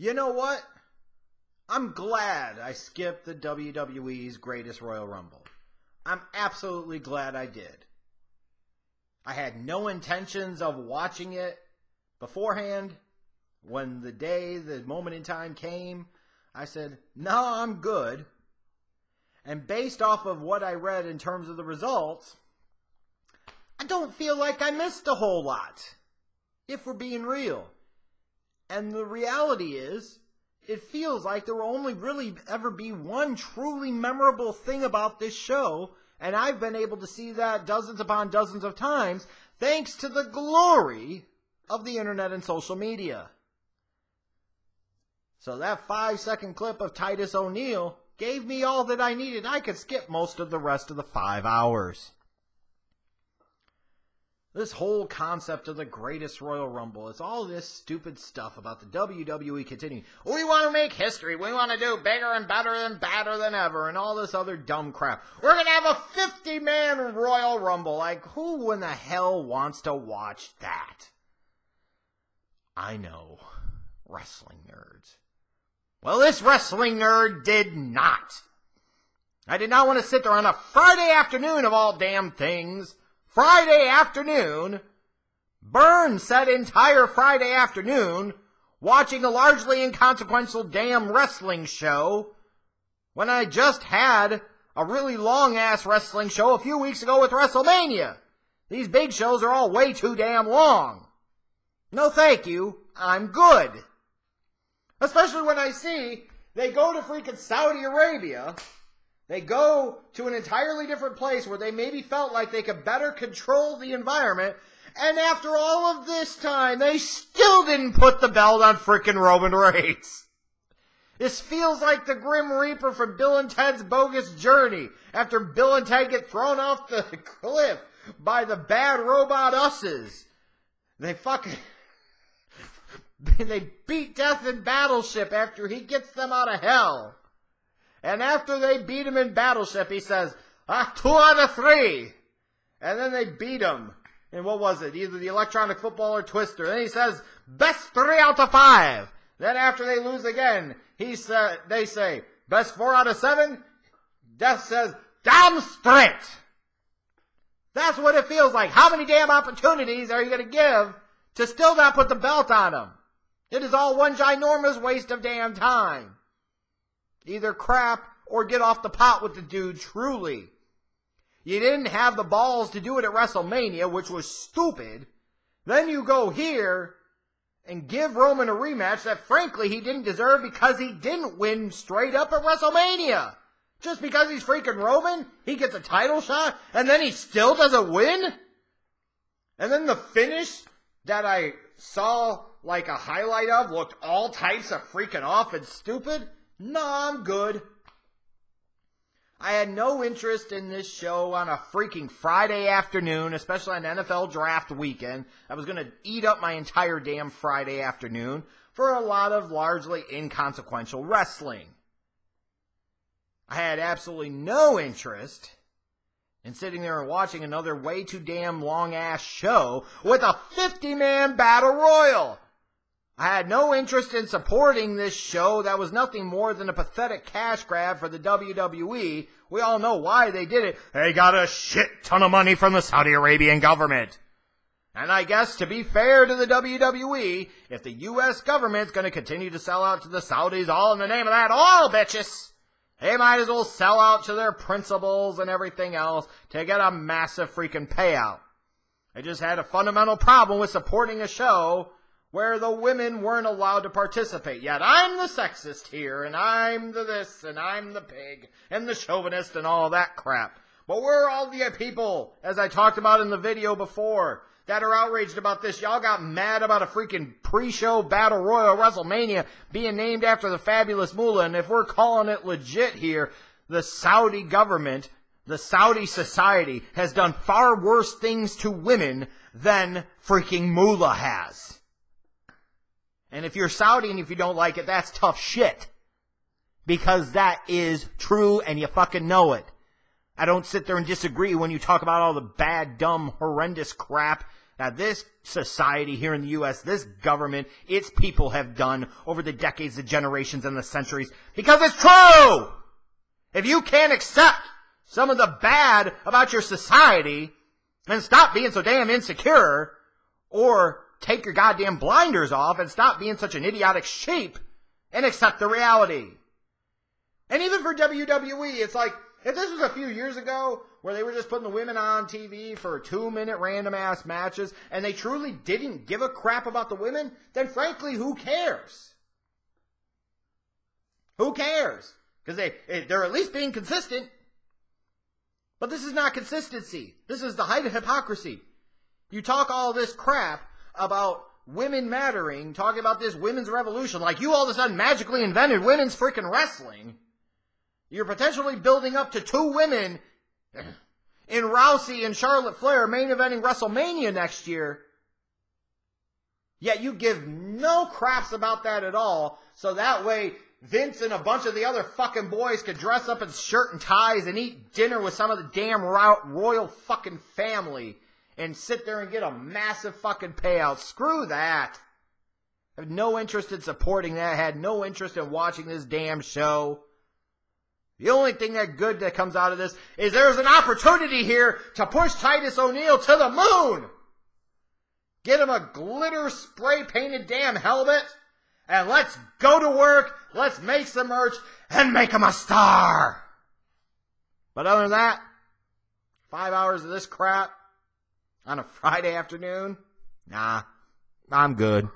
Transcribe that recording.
You know what? I'm glad I skipped the WWE's Greatest Royal Rumble. I'm absolutely glad I did. I had no intentions of watching it beforehand. When the day, the moment in time came, I said, no, I'm good. And based off of what I read in terms of the results, I don't feel like I missed a whole lot, if we're being real. And the reality is, it feels like there will only really ever be one truly memorable thing about this show, and I've been able to see that dozens upon dozens of times thanks to the glory of the internet and social media. So that five second clip of Titus O'Neil gave me all that I needed. I could skip most of the rest of the five hours. This whole concept of the greatest Royal Rumble, it's all this stupid stuff about the WWE continuing. We want to make history. We want to do bigger and better and badder than ever and all this other dumb crap. We're going to have a 50 man Royal Rumble. Like, who in the hell wants to watch that? I know. Wrestling nerds. Well, this wrestling nerd did not. I did not want to sit there on a Friday afternoon of all damn things Friday afternoon, burn said entire Friday afternoon watching a largely inconsequential damn wrestling show when I just had a really long ass wrestling show a few weeks ago with WrestleMania. These big shows are all way too damn long. No thank you. I'm good. Especially when I see they go to freaking Saudi Arabia they go to an entirely different place where they maybe felt like they could better control the environment. And after all of this time, they still didn't put the belt on frickin' Roman Reigns. This feels like the Grim Reaper from Bill and Ted's Bogus Journey after Bill and Ted get thrown off the cliff by the bad robot usses. They fucking. they beat Death in Battleship after he gets them out of hell. And after they beat him in Battleship, he says, ah, two out of three. And then they beat him. And what was it? Either the electronic football or Twister. Then he says, best three out of five. Then after they lose again, he said, they say, best four out of seven. Death says, damn straight. That's what it feels like. How many damn opportunities are you going to give to still not put the belt on him? It is all one ginormous waste of damn time. Either crap or get off the pot with the dude truly. You didn't have the balls to do it at WrestleMania, which was stupid. Then you go here and give Roman a rematch that frankly he didn't deserve because he didn't win straight up at WrestleMania. Just because he's freaking Roman, he gets a title shot and then he still doesn't win? And then the finish that I saw like a highlight of looked all types of freaking off and stupid. No, I'm good. I had no interest in this show on a freaking Friday afternoon, especially on NFL draft weekend. I was going to eat up my entire damn Friday afternoon for a lot of largely inconsequential wrestling. I had absolutely no interest in sitting there and watching another way too damn long ass show with a 50 man battle royal. I had no interest in supporting this show that was nothing more than a pathetic cash grab for the WWE. We all know why they did it. They got a shit ton of money from the Saudi Arabian government. And I guess to be fair to the WWE, if the US government's gonna continue to sell out to the Saudis all in the name of that oil, bitches, they might as well sell out to their principals and everything else to get a massive freaking payout. I just had a fundamental problem with supporting a show where the women weren't allowed to participate. Yet I'm the sexist here, and I'm the this, and I'm the pig, and the chauvinist, and all that crap. But we're all the people, as I talked about in the video before, that are outraged about this? Y'all got mad about a freaking pre-show battle royal WrestleMania being named after the fabulous Moolah, and if we're calling it legit here, the Saudi government, the Saudi society has done far worse things to women than freaking Moolah has. And if you're Saudi and if you don't like it, that's tough shit. Because that is true and you fucking know it. I don't sit there and disagree when you talk about all the bad, dumb, horrendous crap that this society here in the U.S., this government, its people have done over the decades, the generations, and the centuries because it's true! If you can't accept some of the bad about your society and stop being so damn insecure or take your goddamn blinders off and stop being such an idiotic sheep and accept the reality. And even for WWE, it's like, if this was a few years ago where they were just putting the women on TV for two minute random ass matches and they truly didn't give a crap about the women, then frankly, who cares? Who cares? Because they, eh, they're at least being consistent. But this is not consistency. This is the height of hypocrisy. You talk all this crap about women mattering, talking about this women's revolution, like you all of a sudden magically invented women's freaking wrestling. You're potentially building up to two women in Rousey and Charlotte Flair main eventing WrestleMania next year. Yet you give no craps about that at all, so that way Vince and a bunch of the other fucking boys could dress up in shirt and ties and eat dinner with some of the damn royal fucking family and sit there and get a massive fucking payout. Screw that. I have no interest in supporting that. I had no interest in watching this damn show. The only thing that good that comes out of this is there's an opportunity here to push Titus O'Neil to the moon. Get him a glitter spray painted damn helmet and let's go to work, let's make some merch, and make him a star. But other than that, five hours of this crap on a Friday afternoon, nah, I'm good.